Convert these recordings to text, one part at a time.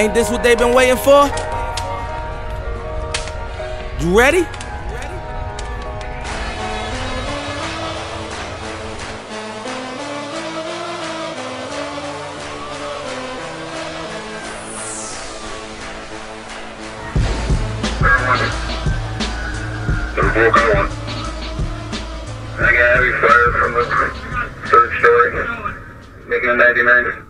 Ain't this what they've been waiting for? You ready? I got heavy fire from the third story. Making a 99.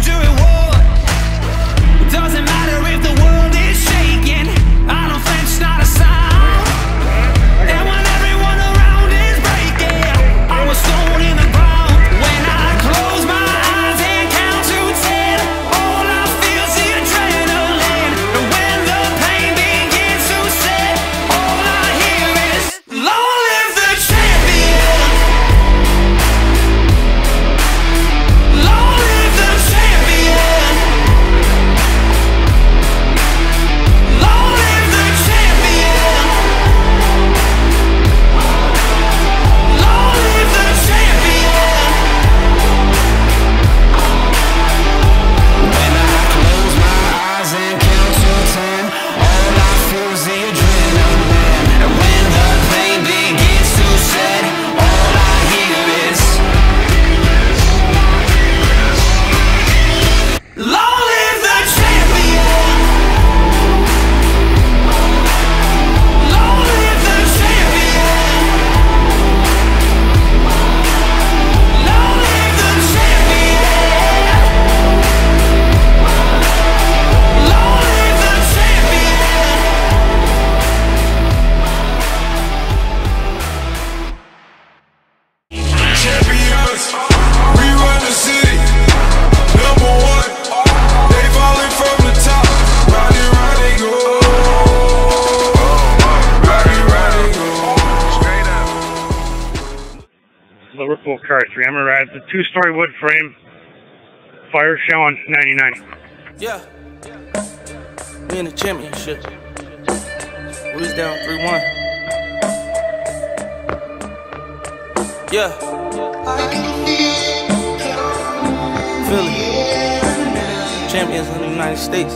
up. Liverpool car, three Emerald, the two-story wood frame, fire on 99. Yeah. We in the championship. We was down 3 1. Yeah. Philly. Champions in the United States.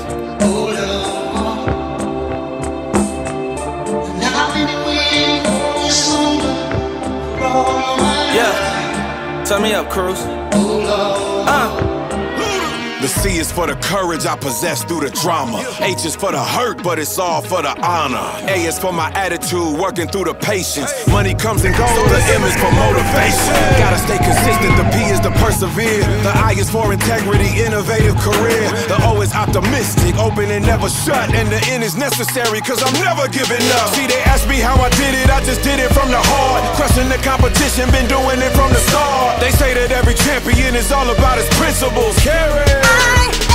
Yeah. Turn me up, Cruz. Uh. The C is for the courage I possess through the drama. H is for the hurt, but it's all for the honor. A is for my attitude, working through the patience. Money comes and goes, so the M is for motivation. Gotta stay consistent, persevere. The I is for integrity, innovative career. The O is optimistic, open and never shut. And the N is necessary, cause I'm never giving up. See, they ask me how I did it, I just did it from the heart. Crushing the competition, been doing it from the start. They say that every champion is all about his principles. Carry.